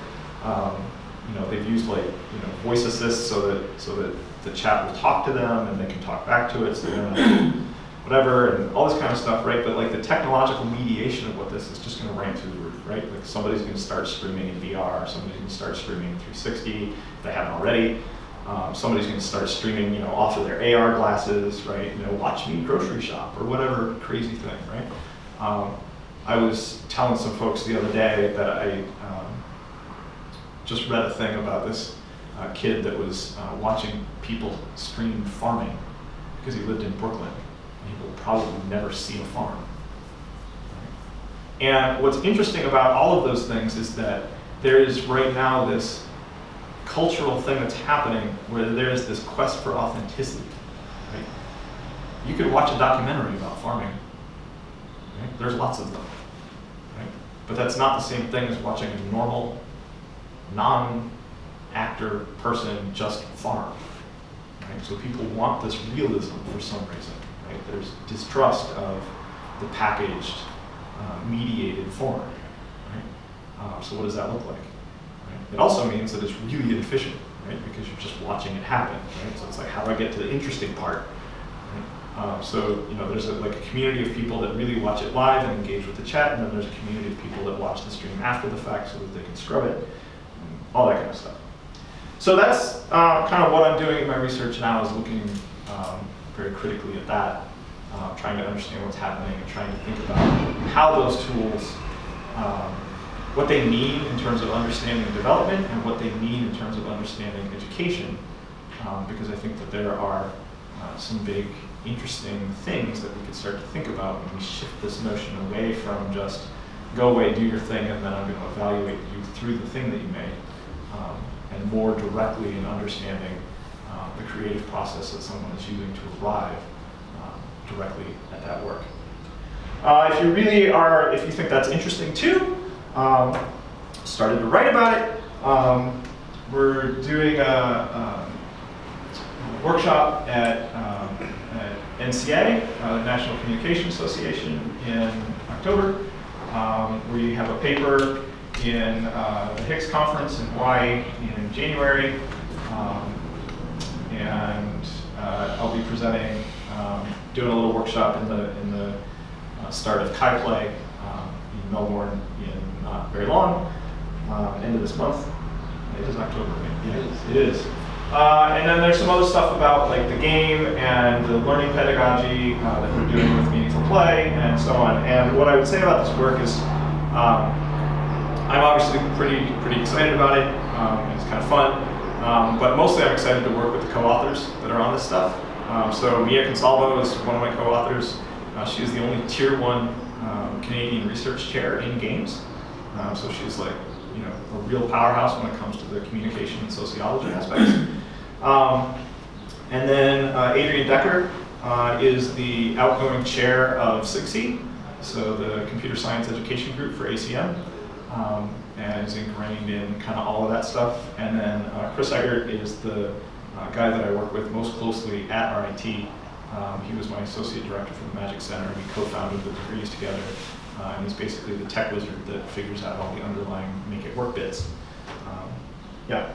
um, you know, they've used like, you know, voice assist so that, so that the chat will talk to them and they can talk back to it, so to, whatever, and all this kind of stuff, right? But like the technological mediation of what this is just gonna ramp through the roof, right? Like somebody's gonna start streaming in VR, somebody's gonna start streaming in 360, if they haven't already. Um, somebody's gonna start streaming, you know, off of their AR glasses, right? You know, watch me grocery shop or whatever crazy thing, right? Um, I was telling some folks the other day that I um, just read a thing about this uh, kid that was uh, watching people stream farming because he lived in Brooklyn. He will probably never see a farm. And what's interesting about all of those things is that there is right now this cultural thing that's happening where there is this quest for authenticity. Right? You could watch a documentary about farming. Right? There's lots of them. Right? But that's not the same thing as watching a normal, non-actor person just farm. So people want this realism for some reason. Right? There's distrust of the packaged, uh, mediated form. Right? Uh, so what does that look like? Right? It also means that it's really inefficient, right? Because you're just watching it happen, right? So it's like, how do I get to the interesting part? Um, so you know, there's a, like a community of people that really watch it live and engage with the chat, and then there's a community of people that watch the stream after the fact so that they can scrub it, all that kind of stuff. So that's uh, kind of what I'm doing in my research now is looking um, very critically at that, uh, trying to understand what's happening and trying to think about how those tools, um, what they mean in terms of understanding development and what they mean in terms of understanding education, um, because I think that there are uh, some big interesting things that we could start to think about when we shift this notion away from just go away, do your thing, and then I'm going to evaluate you through the thing that you made, um, and more directly in understanding uh, the creative process that someone is using to arrive um, directly at that work. Uh, if you really are, if you think that's interesting too, um, started to write about it. Um, we're doing a, a workshop at, um, at NCA, uh, National Communication Association, in October. Um, we have a paper in uh, the HICSS Conference in Hawaii in January. Um, and uh, I'll be presenting, um, doing a little workshop in the, in the uh, start of CHI PLAY um, in Melbourne in not very long, uh, end of this month. It is October, right? Yeah, It is. It is. Uh, and then there's some other stuff about like the game and the learning pedagogy uh, that we're doing with meaningful play and so on. And what I would say about this work is, um, I'm obviously pretty pretty excited about it. Um, it's kind of fun, um, but mostly I'm excited to work with the co-authors that are on this stuff. Um, so Mia Consalvo is one of my co-authors. Uh, she is the only tier one um, Canadian research chair in games. Um, so she's like, you know, a real powerhouse when it comes to the communication and sociology aspects. Um, and then uh, Adrienne Decker uh, is the outgoing chair of SIGCSE, so the Computer Science Education Group for ACM, um, and is ingrained in kind of all of that stuff. And then uh, Chris Egert is the uh, guy that I work with most closely at RIT. Um, he was my associate director for the Magic Center, we co-founded the degrees together. Uh, and he's basically the tech wizard that figures out all the underlying make it work bits. Um, yeah.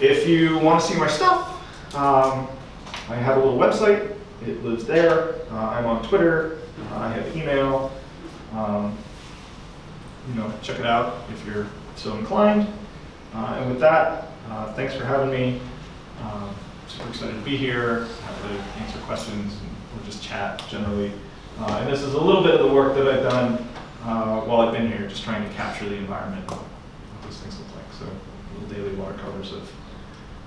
If you want to see my stuff, um, I have a little website. It lives there. Uh, I'm on Twitter. Uh, I have email. You know, check it out if you're so inclined. Uh, and with that, uh, thanks for having me. Um, super excited to be here. Happy to answer questions or just chat generally. Uh, and this is a little bit of the work that I've done uh, while I've been here, just trying to capture the environment, what those things look like. So little daily watercolors of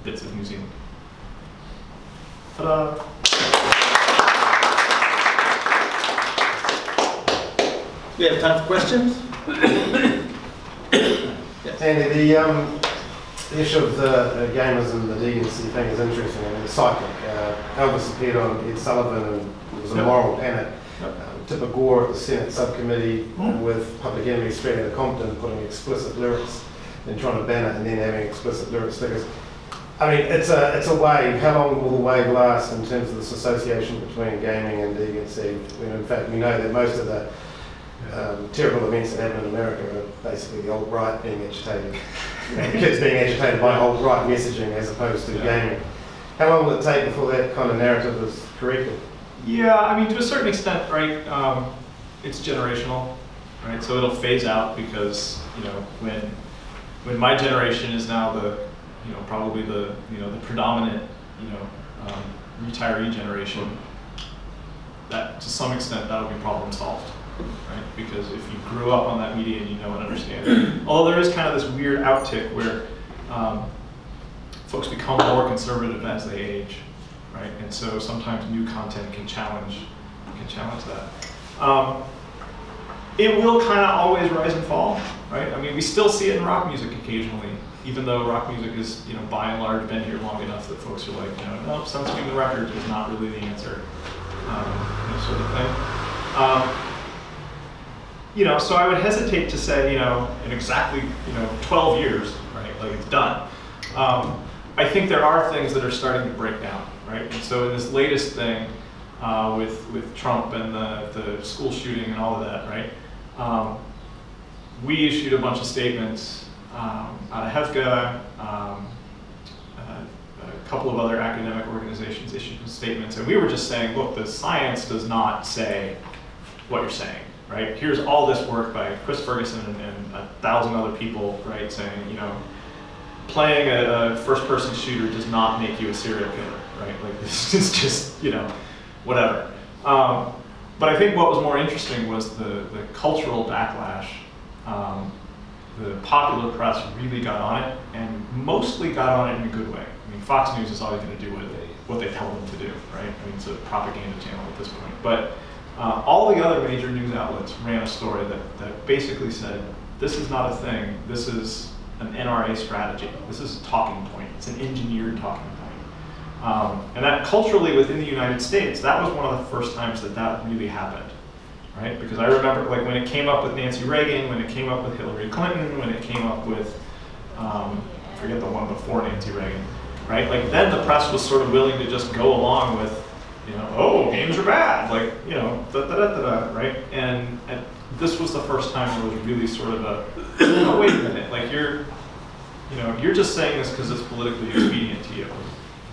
bits of New Zealand. Ta-da! We have time for questions? Yes. Andy, the, um, the issue of the uh, gamers and the DNC thing is interesting. I mean, it's cyclic. Uh, Elvis appeared on Ed Sullivan and it was a Yep. moral panic. Yep. Uh, Tipper Gore at the Senate subcommittee Hmm. with Public Enemy straight out of Compton putting explicit lyrics and trying to ban it and then having explicit lyric stickers. I mean, it's a, it's a wave. How long will the wave last in terms of this association between gaming and deviancy? When in fact, we know that most of the um, terrible events that happen in America are basically the alt-right being agitated. kids being agitated by alt-right messaging as opposed to Yeah. gaming. How long will it take before that kind of narrative is corrected? Yeah, I mean, to a certain extent, right, um, it's generational, right? So it'll phase out because, you know, when, when my generation is now the, you know, probably the, you know, the predominant, you know, um, retiree generation, that, to some extent, that'll be problem solved, right? Because if you grew up on that media and you know and understand it. Although there is kind of this weird outtake where, um, folks become more conservative as they age, right? And so sometimes new content can challenge can challenge that. Um, it will kind of always rise and fall, right? I mean, we still see it in rock music occasionally, even though rock music is, you know, by and large been here long enough that folks are like, you know, no, Sun Screaming Records is not really the answer, um, you know, sort of thing. Um, you know, so I would hesitate to say, you know, in exactly, you know, 12 years, right, like it's done. Um, I think there are things that are starting to break down, right? And so in this latest thing uh, with with Trump and the the school shooting and all of that, right? Um, we issued a bunch of statements um, out of. Um, a couple of other academic organizations issued statements, and we were just saying, look, the science does not say what you're saying, right? Here's all this work by Chris Ferguson and, and a thousand other people, right, saying, you know, playing a, a first-person shooter does not make you a serial killer, right? Like this is just, you know, whatever. Um, but I think what was more interesting was the, the cultural backlash. Um, the popular press really got on it, and mostly got on it in a good way. I mean, Fox News is always going to do what they what they tell them to do, right? I mean, it's a propaganda channel at this point. But uh, all the other major news outlets ran a story that, that basically said, this is not a thing. This is an NRA strategy. This is a talking point. It's an engineered talking point. Um, and that culturally within the United States, that was one of the first times that that really happened, right? Because I remember like when it came up with Nancy Reagan, when it came up with Hillary Clinton, when it came up with, um, forget the one before Nancy Reagan, right? Like then the press was sort of willing to just go along with, you know, oh, games are bad, like, you know, da da da da, da right? And, and this was the first time it was really sort of a, oh, wait a minute, like you're, you know, you're just saying this because it's politically expedient to you,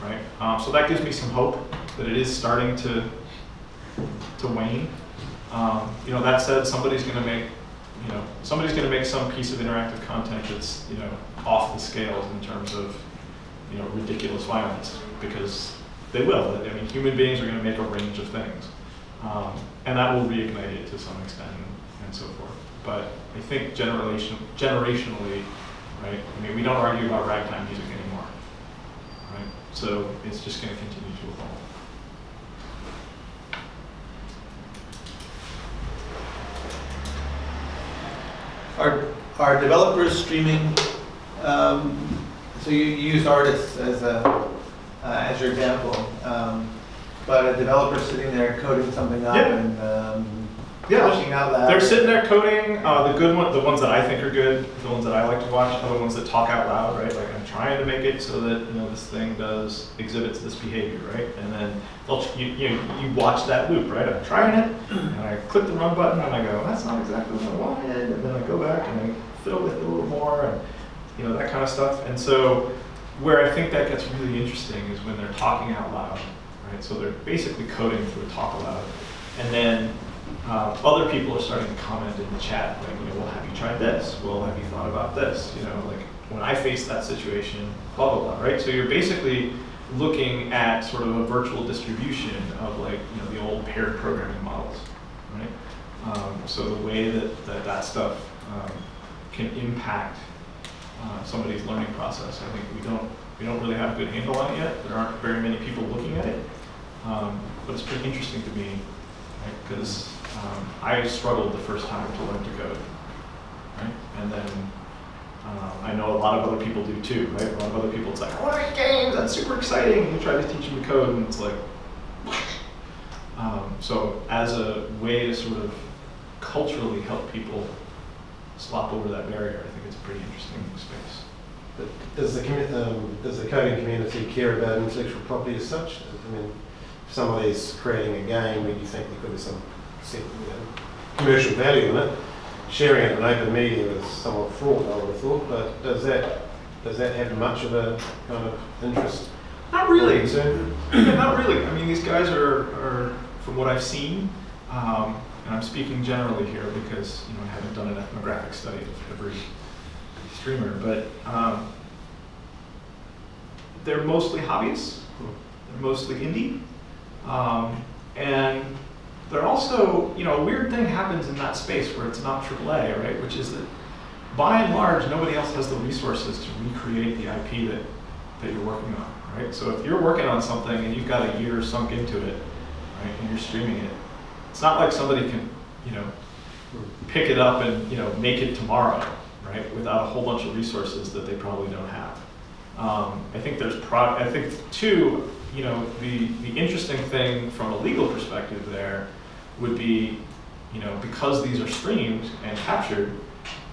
right? Um, so that gives me some hope that it is starting to to wane. Um, you know, that said, somebody's going to make, you know, somebody's going to make some piece of interactive content that's, you know, off the scales in terms of, you know, ridiculous violence because they will. I mean, human beings are going to make a range of things, um, and that will reignite it to some extent and, and so forth. But I think generation, generationally, right? I mean, we don't argue about ragtime music anymore, right? So it's just going to continue to evolve. Are, are developers streaming, um, so you used artists as a, uh, as your example, um, but a developer sitting there coding something up Yeah. and, um, Yeah. pushing out loud? They're sitting there coding. Uh, the good one, the ones that I think are good, the ones that I like to watch, are the ones that talk out loud, right? Like I'm trying to make it so that you know this thing does exhibits this behavior, right? And then they'll, you, you you watch that loop, right? I'm trying it, and I click the run button, and I go, that's not exactly what I wanted, and then I go back and I fiddle with it a little more, and you know that kind of stuff. And so where I think that gets really interesting is when they're talking out loud, right? So they're basically coding through talk aloud, and then uh, other people are starting to comment in the chat, like, you know, well, have you tried this? Well, have you thought about this? You know, like when I face that situation, blah blah blah, right? So you're basically looking at sort of a virtual distribution of like, you know, the old paired programming models, right? Um, so the way that that, that stuff um, can impact uh, somebody's learning process, I think we don't we don't really have a good handle on it yet. There aren't very many people looking at it, um, but it's pretty interesting to me because um, I struggled the first time to learn to code, right? And then um, I know a lot of other people do too, right? A lot of other people, it's like, I want to make games, that's super exciting. You try to teach them code, and it's like, um, so as a way to sort of culturally help people slop over that barrier, I think it's a pretty interesting space. But does the, um, does the coding community care about intellectual property as such? I mean, if somebody's creating a game where you think there could be some you know, commercial value in it, sharing it in open media is somewhat fraught, I would have thought, but does that, does that have much of a kind of interest? Not really. Yeah, not really. I mean, these guys are, are from what I've seen, um, and I'm speaking generally here because you know I haven't done an ethnographic study of every streamer, but um, they're mostly hobbyists. They're mostly indie, um, and they're also you know a weird thing happens in that space where it's not AAA, right? Which is that by and large nobody else has the resources to recreate the IP that that you're working on, right? So if you're working on something and you've got a year sunk into it, right, and you're streaming it, it's not like somebody can, you know, pick it up and you know make it tomorrow, right, without a whole bunch of resources that they probably don't have. Um, I think there's pro. I think too, you know, the the interesting thing from a legal perspective there would be, you know, because these are streamed and captured,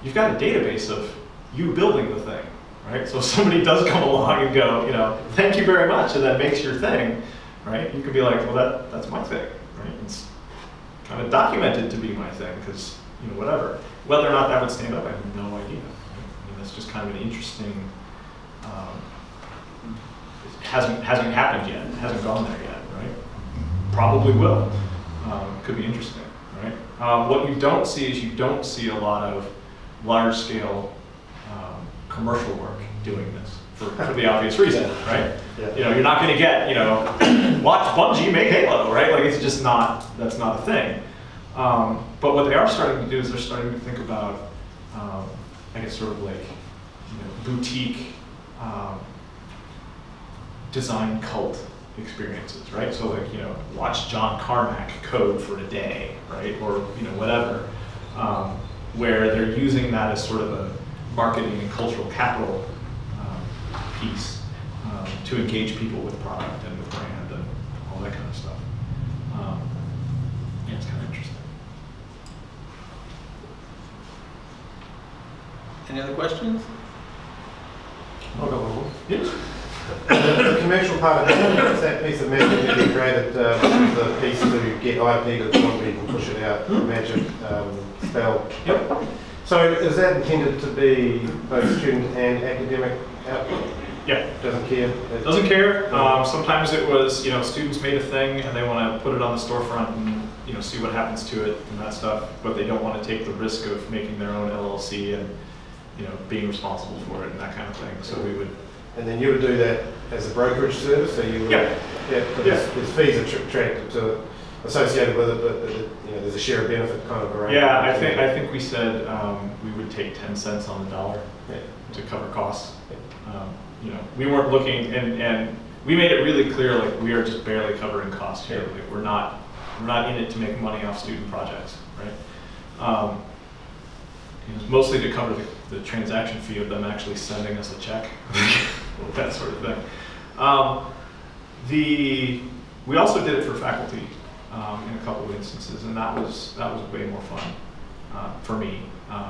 you've got a database of you building the thing, right? So if somebody does come along and go, you know, thank you very much, and that makes your thing, right? You could be like, well, that that's my thing, right? It's kind of documented to be my thing because you know whatever. Whether or not that would stand up, I have no idea. I mean, that's just kind of an interesting. Um, hasn't hasn't happened yet. It hasn't gone there yet, right? Probably will. Um, could be interesting, right? Um, what you don't see is you don't see a lot of large scale um, commercial work doing this for, for the obvious reason, right? Yeah. You know, you're not going to get, you know, watch Bungie make Halo, right? Like it's just not, that's not a thing. Um, but what they are starting to do is they're starting to think about, um, I guess, sort of like, you know, boutique um, design cult experiences, right? So like, you know, watch John Carmack code for a day, right? Or, you know, whatever. Um, where they're using that as sort of a marketing and cultural capital um, piece um, to engage people with product and with brand and all that kind of stuff. Um, yeah, it's kind of interesting. Any other questions? I've got one more. Yeah. The commercial part of that, is that piece of magic that you created, uh, which the piece to get IP to the point where you can push it out, magic um, spell. Yep. So is that intended to be both student and academic output? Yeah. Doesn't care? It- Doesn't care. Um, sometimes it was, you know, students made a thing and they want to put it on the storefront and, you know, see what happens to it and that stuff, but they don't want to take the risk of making their own LLC and, you know, being responsible for it and that kind of thing. So we would, And then you would do that as a brokerage service, so you would? Yeah. Yeah, but there's, there's fees attracted to, it, associated with it, but, you know, there's a share of benefit kind of arrangement. yeah, I think, I think we said um, we would take 10 cents on the dollar Yeah. to cover costs. Um, You know, we weren't looking, and, and we made it really clear, like, we are just barely covering costs here. Like, we're not, we're not in it to make money off student projects, right? Um, It was mostly to cover the, the transaction fee of them actually sending us a check, that sort of thing. Um, The, we also did it for faculty um, in a couple of instances, and that was, that was way more fun uh, for me,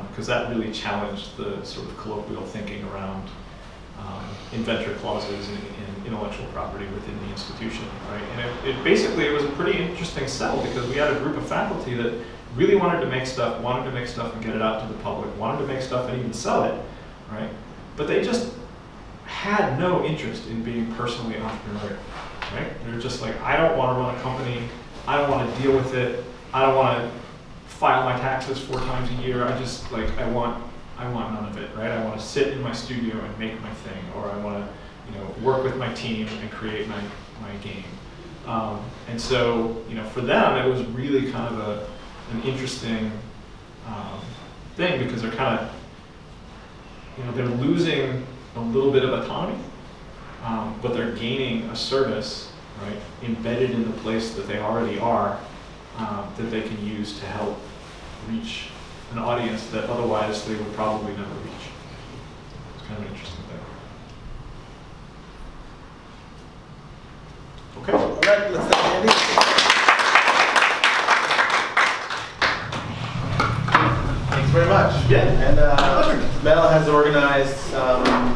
because that really challenged the sort of colloquial thinking around um, inventor clauses and, and intellectual property within the institution, right? And it, it basically it was a pretty interesting sell because we had a group of faculty that really wanted to make stuff, wanted to make stuff and get it out to the public, wanted to make stuff and even sell it, right? But they just had no interest in being personally entrepreneurial, right? They're just like, I don't want to run a company, I don't want to deal with it, I don't want to file my taxes four times a year. I just like I want I want none of it, right? I want to sit in my studio and make my thing, or I want to you know work with my team and create my my game. Um, and so you know for them it was really kind of a an interesting um, thing because they're kind of you know they're losing a little bit of autonomy, um, but they're gaining a service right embedded in the place that they already are um, that they can use to help reach an audience that otherwise they would probably never reach. It's kind of an interesting thing. Okay. All right, let's thank Andy. Thanks very much. Yeah. And uh, Mel has organized um,